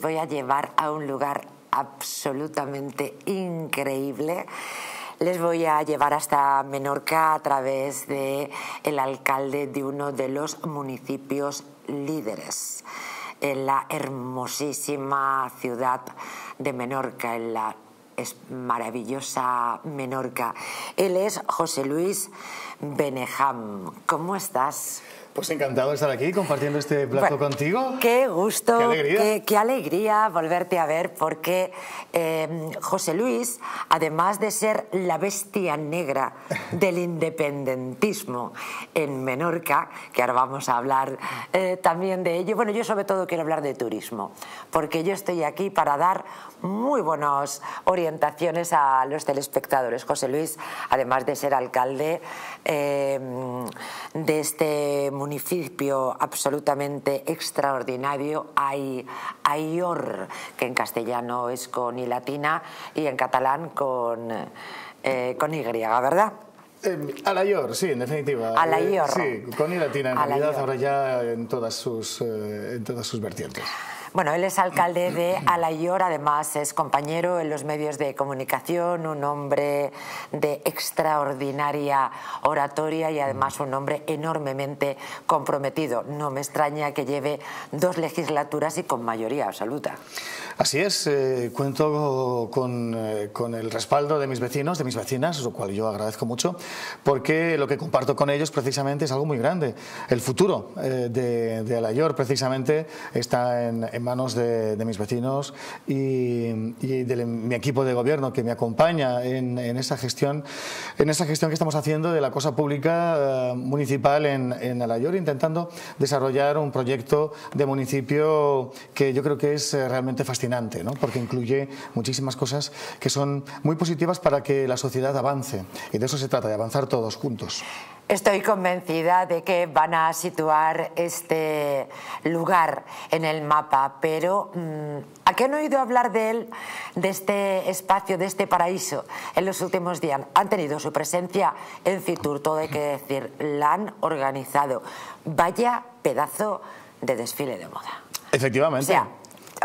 Voy a llevar a un lugar absolutamente increíble. Les voy a llevar hasta Menorca a través de alcalde de uno de los municipios líderes en la hermosísima ciudad de Menorca, en la maravillosa Menorca. Él es José Luis Benejam. ¿Cómo estás? Pues encantado de estar aquí compartiendo este plato contigo. Qué gusto, qué alegría. volverte a ver porque eh, José Luis, además de ser la bestia negra del independentismo en Menorca, que ahora vamos a hablar eh, también de ello, bueno, yo sobre todo quiero hablar de turismo, porque yo estoy aquí para dar muy buenas orientaciones a los telespectadores. José Luis, además de ser alcalde eh, de este municipio, municipio absolutamente extraordinario, Ayor, que en castellano es con I latina y en catalán con, eh, con Y, ¿verdad? Eh, Alayor, sí, en definitiva. Alayor. Eh, sí, con I latina en realidad ahora ya en todas sus, eh, en todas sus vertientes. Bueno, él es alcalde de Alayor, además es compañero en los medios de comunicación, un hombre de extraordinaria oratoria y además un hombre enormemente comprometido. No me extraña que lleve dos legislaturas y con mayoría absoluta. Así es, eh, cuento con, eh, con, el respaldo de mis vecinos, de mis vecinas, lo cual yo agradezco mucho, porque lo que comparto con ellos precisamente es algo muy grande. El futuro eh, de, de, Alayor precisamente está en, en manos de, de, mis vecinos y, y, de mi equipo de gobierno que me acompaña en, en, esa gestión, en esa gestión que estamos haciendo de la cosa pública municipal en, en Alayor, intentando desarrollar un proyecto de municipio que yo creo que es realmente fascinante ¿no? porque incluye muchísimas cosas que son muy positivas para que la sociedad avance. Y de eso se trata, de avanzar todos juntos. Estoy convencida de que van a situar este lugar en el mapa, pero mm, ¿a qué han oído hablar de él, de este espacio, de este paraíso en los últimos días? Han tenido su presencia en Fitur, todo hay que decir, la han organizado. Vaya pedazo de desfile de moda. Efectivamente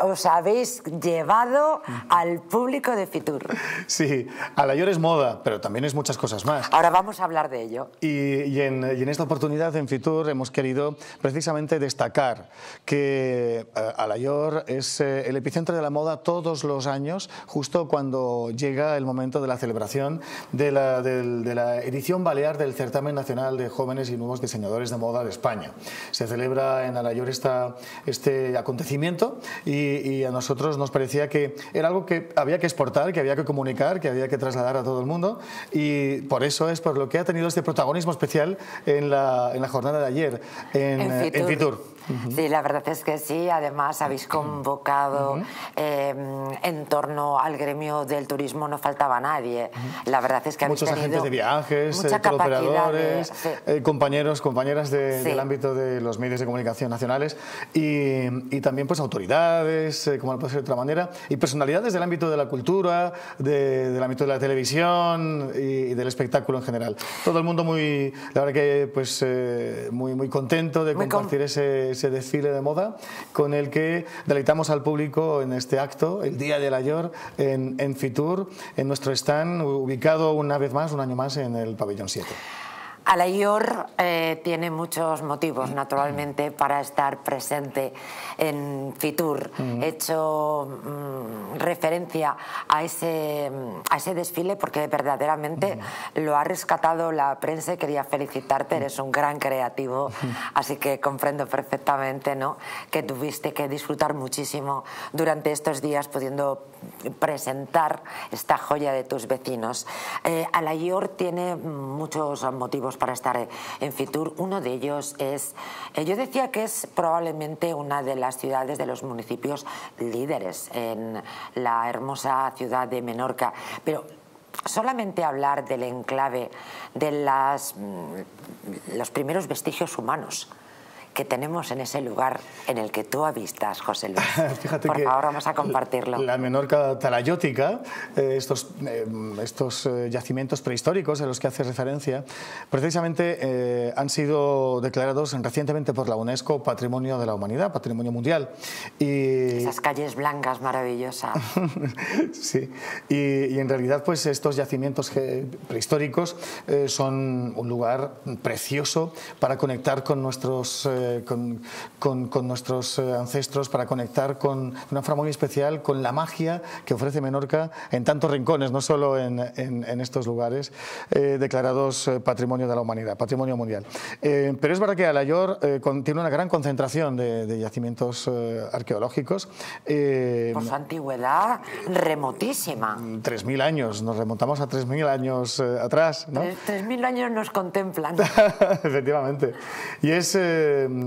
os habéis llevado al público de Fitur. Sí, a la es moda, pero también es muchas cosas más. Ahora vamos a hablar de ello. Y, en, esta oportunidad en Fitur hemos querido precisamente destacar que uh, Alayor es eh, el epicentro de la moda todos los años, justo cuando llega el momento de la celebración de la, de la edición balear del Certamen Nacional de Jóvenes y Nuevos Diseñadores de Moda de España. Se celebra en Alayor esta, este acontecimiento y y, a nosotros nos parecía que era algo que había que exportar, que había que comunicar, que había que trasladar a todo el mundo y por eso es por lo que ha tenido este protagonismo especial en la, en la jornada de ayer en, en Fitur. Sí, la verdad es que sí. Además, habéis convocado eh, en torno al gremio del turismo, no faltaba nadie. La verdad es que habéis Muchos agentes de viajes, eh, operadores, eh, compañeros, compañeras del ámbito de los medios de comunicación nacionales y, y también pues autoridades, como no puede ser de otra manera, y personalidades del ámbito de la cultura, del ámbito de la televisión y, del espectáculo en general. Todo el mundo muy, la verdad que pues muy, muy contento de compartir ese ese desfile de moda con el que deleitamos al público en este acto, el Día de la York, en, en Fitur, en nuestro stand, ubicado una vez más, un año más, en el pabellón 7. Alayor eh, tiene muchos motivos, naturalmente, para estar presente en Fitur. He hecho mm, referencia a ese, a ese desfile porque verdaderamente lo ha rescatado la prensa y quería felicitarte. Eres un gran creativo, así que comprendo perfectamente ¿no? que tuviste que disfrutar muchísimo durante estos días pudiendo presentar esta joya de tus vecinos. Eh, Alayor tiene muchos motivos para estar en Fitur. Uno de ellos es, eh, yo decía que es probablemente una de las ciudades de los municipios líderes en la hermosa ciudad de Menorca, pero solamente hablar del enclave, de las, mm, los primeros vestigios humanos que tenemos en ese lugar en el que tú avistas, José Luis. Fíjate Por favor, vamos a compartirlo. La Menorca talayótica, eh, estos, eh, estos eh, yacimientos prehistóricos a los que hace referencia, precisamente han sido declarados recientemente por la UNESCO Patrimonio de la Humanidad, Patrimonio Mundial. Y... Esas calles blancas maravillosas. sí, y, en realidad pues estos yacimientos prehistóricos son un lugar precioso para conectar con nuestros eh, con, con, nuestros eh, ancestros, para conectar con una forma muy especial con la magia que ofrece Menorca en tantos rincones, no solo en, en, estos lugares eh, declarados Patrimonio de la Humanidad, Patrimonio Mundial. pero es verdad que Alayor tiene una gran concentración de, yacimientos arqueológicos. Por su antigüedad remotísima. 3.000 años, nos remontamos a 3.000 años atrás. ¿no? 3.000 años nos contemplan. Efectivamente. Y es,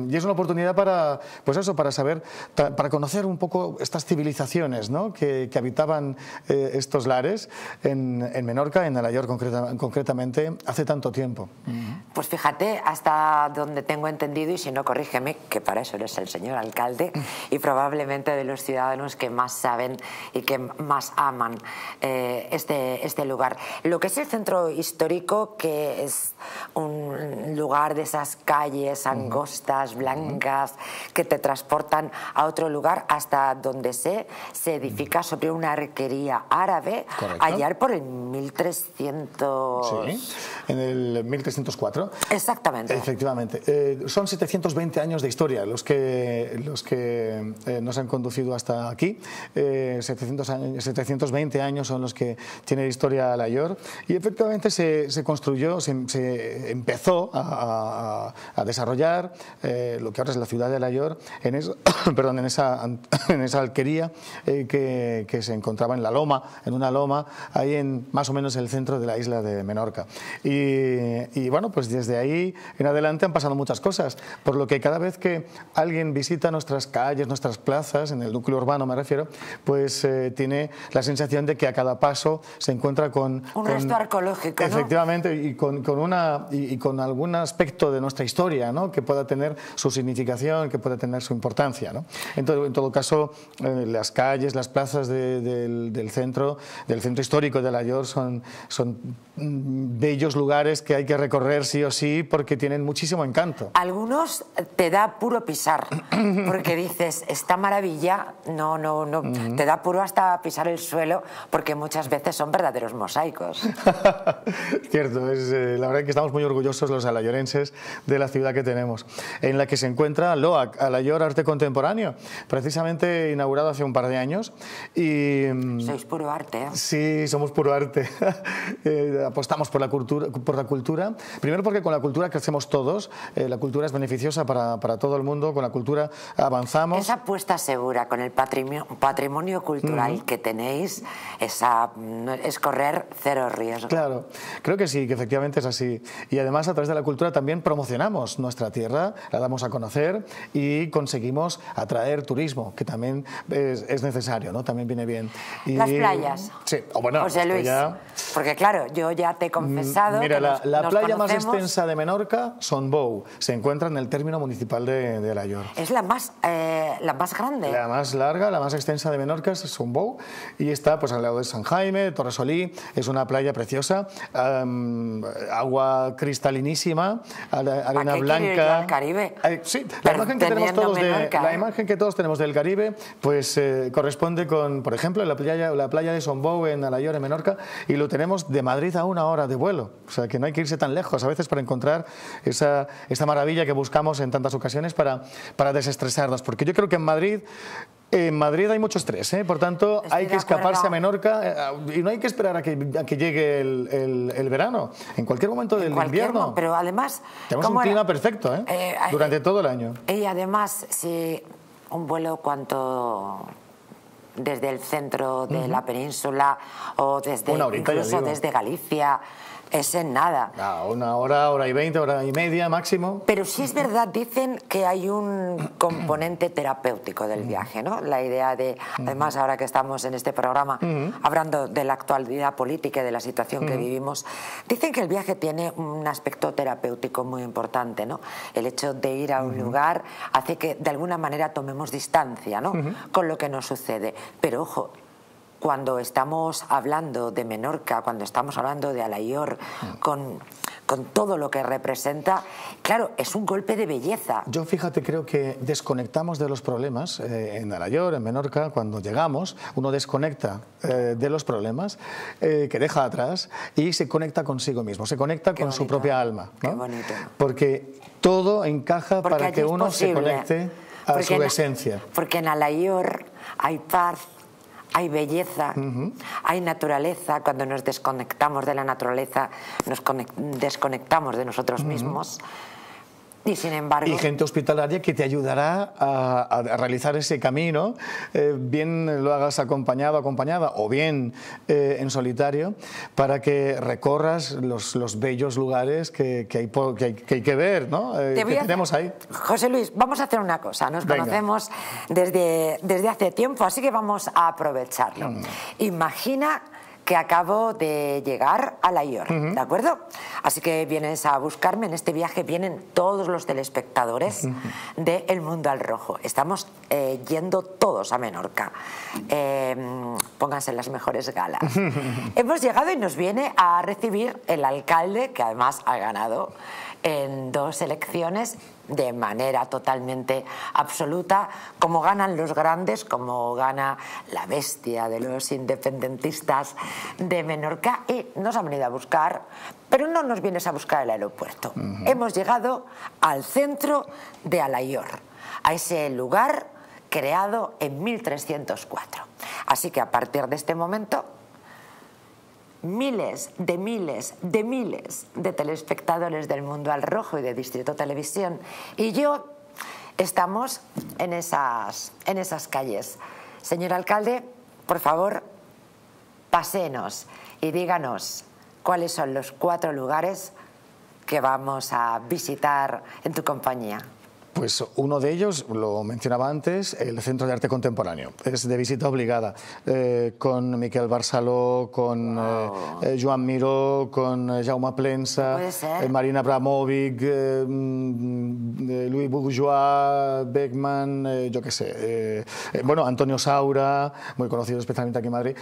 y es una oportunidad para, pues eso, para saber, para conocer un poco estas civilizaciones ¿no? que, que, habitaban eh, estos lares en, en, Menorca, en Alayor concreta, concretamente, hace tanto tiempo. Pues fíjate, hasta donde tengo entendido, y si no, corrígeme, que para eso eres el señor alcalde y probablemente de los ciudadanos que más saben y que más aman eh, este, este lugar. Lo que es el centro histórico, que es un lugar de esas calles angostas, blancas, que te transportan a otro lugar hasta donde se, se edifica sobre una arquería árabe, allá por el 1300... Sí, en el 1304. Exactamente. Efectivamente. Eh, son 720 años de historia los que, los que eh, nos han conducido hasta aquí. 700 eh, 720 años son los que tiene historia la York y efectivamente se, se construyó, se, empezó a, a desarrollar lo que ahora es la ciudad de La York, en, perdón, en, esa, en esa alquería eh, que, que, se encontraba en la loma, en una loma, ahí en más o menos el centro de la isla de Menorca. Y, y, bueno, pues desde ahí en adelante han pasado muchas cosas, por lo que cada vez que alguien visita nuestras calles, nuestras plazas, en el núcleo urbano me refiero, pues eh, tiene la sensación de que a cada paso se encuentra con... Un resto arqueológico, Efectivamente, y, con, con una, y, y, con algún aspecto de nuestra historia, ¿no? Que pueda tener su significación, que puede tener su importancia. ¿no? En, todo, en todo caso, eh, las calles, las plazas de, del, del, centro, del centro histórico de La York son, son mm, bellos lugares que hay que recorrer sí o sí porque tienen muchísimo encanto. Algunos te da puro pisar, porque dices, esta maravilla, no, no, no, uh -huh. te da puro hasta pisar el suelo, porque muchas veces son verdaderos mosaicos. Cierto, es, eh, la verdad que estamos muy orgullosos los alayorenses de la ciudad que tenemos, en la que se encuentra LOAC, Alayor Arte Contemporáneo, precisamente inaugurado hace un par de años. Y, mm, Sois puro arte. ¿eh? Sí, somos puro arte. eh, apostamos por la, cultura, por la cultura. Primero porque con la cultura crecemos todos, eh, la cultura es beneficiosa para, para, todo el mundo, con la cultura avanzamos. Esa apuesta segura con el patrimonio, patrimonio cultural uh -huh. que tenéis esa, es correr cero riesgo. Claro, creo que sí, que efectivamente es así. Y además a través de la cultura también promocionamos nuestra tierra, la damos a conocer y conseguimos atraer turismo, que también es, es necesario, ¿no? También viene bien. Y, Las playas. Sí, o bueno, José Luis, playa... porque claro, yo ya te he confesado. Mira, que la, nos, la nos playa conocemos. más extensa de Menorca, Sonbou, se encuentra en el término municipal de, de La York. Es la más, eh, la más grande. La más larga, la más extensa de Menorca es Sonbou y está pues al lado de San Jaime, Torresolí, es una playa preciosa, um, agua cristalinísima, arena blanca. Caribe? Eh, sí, la imagen que tenemos todos de, la ¿eh? imagen que todos tenemos del Caribe, pues eh, corresponde con, por ejemplo, la playa, la playa de Sonbou en Alayor, en Menorca, y lo tenemos de Madrid a una hora de vuelo. O sea, que no hay que irse tan lejos a veces para encontrar esa, esa maravilla que buscamos en tantas ocasiones para, para desestresarnos. Porque yo creo que en Madrid en Madrid hay mucho estrés, ¿eh? por tanto Estoy hay que escaparse a Menorca eh, y no hay que esperar a que, a que llegue el, el, el, verano, en cualquier momento del Cualquier invierno. mo- Pero además. Tenemos un clima perfecto ¿eh? Eh, durante todo el año. Y además, si un vuelo, ¿cuánto, desde el centro de la península o desde incluso desde Galicia es en nada. Ah, una hora, hora y veinte, hora y media máximo. Pero sí es verdad, dicen que hay un componente terapéutico del viaje, ¿no? La idea de, además ahora que estamos en este programa hablando de la actualidad política y de la situación que vivimos, dicen que el viaje tiene un aspecto terapéutico muy importante, ¿no? El hecho de ir a un lugar hace que de alguna manera tomemos distancia, ¿no? Con lo que nos sucede. Pero ojo, cuando estamos hablando de Menorca, cuando estamos hablando de Alayor, con, con todo lo que representa, claro, es un golpe de belleza. Yo fíjate, creo que desconectamos de los problemas eh, en Alayor, en Menorca, cuando llegamos, uno desconecta eh, de los problemas eh, que deja atrás y se conecta consigo mismo, se conecta con su propia alma. Qué bonito. Porque todo encaja para que uno se conecte a su esencia. Porque en Alayor hay paz, hay belleza, hay naturaleza. Cuando nos desconectamos de la naturaleza, nos desconectamos de nosotros mismos. Y sin embargo... Y gente hospitalaria que te ayudará a, realizar ese camino, eh, bien lo hagas acompañado, acompañada o bien eh, en solitario, para que recorras los, los bellos lugares que, que, hay, que, hay, que, ver, ¿no? Eh, que tenemos ahí. José Luis, vamos a hacer una cosa. Nos conocemos desde, desde hace tiempo, así que vamos a aprovecharlo. Mm. Imagina que acabo de llegar a La York, ¿de acuerdo? Así que vienes a buscarme, en este viaje vienen todos los telespectadores de El Mundo al Rojo. Estamos eh, yendo todos a Menorca. Em, pónganse las mejores galas. Hemos llegado y nos viene a recibir el alcalde, que además ha ganado en dos elecciones de manera totalmente absoluta, como ganan los grandes, como gana la bestia de los independentistas de Menorca, y nos han venido a buscar, pero no nos vienes a buscar el aeropuerto. Hemos llegado al centro de Alayor, a ese lugar creado en 1304. Así que a partir de este momento miles de miles de miles de telespectadores del Mundo al Rojo y de Distrito Televisión y yo estamos en esas, en esas calles. Señor alcalde, por favor, pasenos y díganos cuáles son los cuatro lugares que vamos a visitar en tu compañía. Pues uno de ellos, lo mencionaba antes, el Centro de Arte Contemporáneo. Es de visita obligada, eh, con Miquel Barceló, con eh, eh, Joan Miró, con Jaume Plensa, Marina Abramovic, mm, Louis Bourgeois, Beckman, yo qué sé. bueno, Antonio Saura, muy conocido especialmente aquí en Madrid,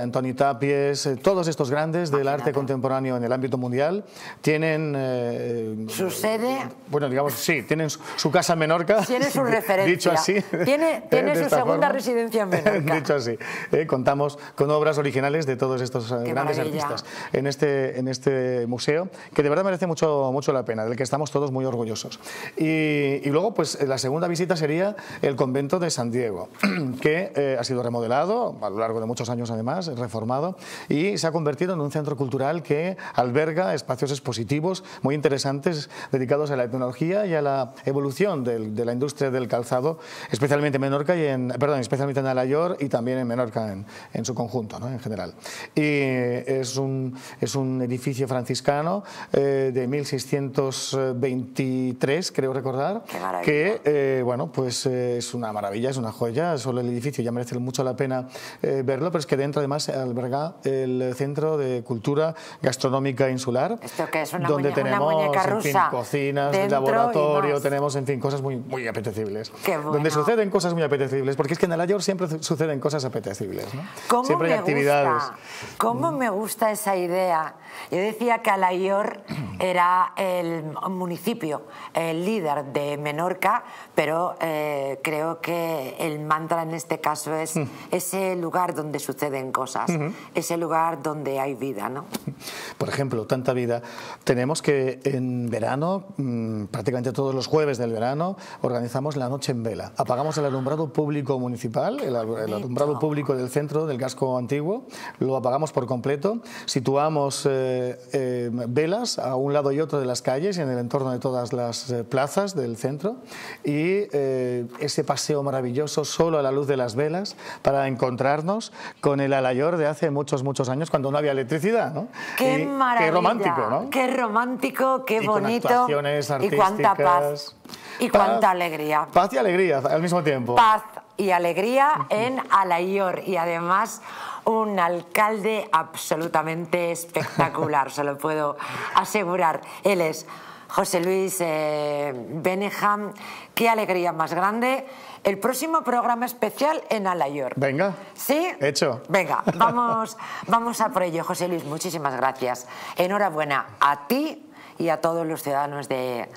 Antoni Tapies, todos estos grandes del arte contemporáneo en el ámbito mundial tienen... ¿Su sede? Bueno, digamos, sí, tienen su, su casa en Menorca. Tiene su referencia. Dicho así. Tiene, tiene su segunda residencia en Menorca. Dicho así. Eh, contamos con obras originales de todos estos eh, grandes artistas en este, en este museo, que de verdad merece mucho, mucho la pena, del que estamos todos muy orgullosos. Y, y luego, pues la segunda visita sería el convento de San Diego, que eh, ha sido remodelado a lo largo de muchos años además, reformado, y se ha convertido en un centro cultural que alberga espacios expositivos muy interesantes dedicados a la etnología y a la evolución de la industria del calzado, especialmente en Menorca y en, perdón, especialmente en Alayor y también en Menorca en, en su conjunto, ¿no? en general. Y es un, es un edificio franciscano eh, de 1623, creo recordar, que eh, bueno, pues eh, es una maravilla, es una joya, solo el edificio ya merece mucho la pena verlo, pero es que dentro además alberga el Centro de Cultura Gastronómica Insular, ¿Esto que es una donde tenemos en fin, cocinas, laboratorio, tenemos en fin, cosas muy, muy apetecibles. Donde suceden cosas muy apetecibles, porque es que en el Ayor siempre suceden cosas apetecibles. ¿no? Siempre hay actividades. ¿Cómo me gusta esa idea? Yo decía que Alayor era el municipio, el líder de Menorca, pero eh, creo que el mantra en este caso es mm. ese lugar donde suceden cosas, ese lugar donde hay vida. ¿no? Por ejemplo, tanta vida. Tenemos que en verano, mm, prácticamente todos los jueves, del verano, organizamos la noche en vela. Apagamos el alumbrado público municipal, el, alumbrado público del centro del casco antiguo, lo apagamos por completo, situamos eh, eh, velas a un lado y otro de las calles y en el entorno de todas las eh, plazas del centro y ese paseo maravilloso solo a la luz de las velas para encontrarnos con el Alayor de hace muchos, muchos años cuando no había electricidad. ¿no? Qué maravilla. Qué romántico, ¿no? Qué romántico, qué y bonito. Con actuaciones artísticas. Y cuánta paz. Y cuánta alegría. Paz y alegría al mismo tiempo. Paz y alegría en Alayor y además un alcalde absolutamente espectacular, se lo puedo asegurar. Él es José Luis eh, Beneham. Qué alegría más grande. El próximo programa especial en Alayor. Venga. ¿Sí? Hecho. Venga, vamos, vamos a por ello. José Luis, muchísimas gracias. Enhorabuena a ti y a todos los ciudadanos de,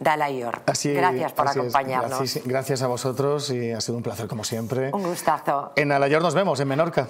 Dalayor. gracias por acompañarnos. Gracias, a vosotros y ha sido un placer como siempre. Un gustazo. En Alayor nos vemos, en Menorca.